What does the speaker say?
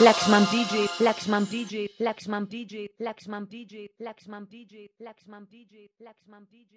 Laxman DJ, Laxman DJ, Laxman DJ, Laxman DJ, Laxman DJ, Laxman DJ, Laxman DJ.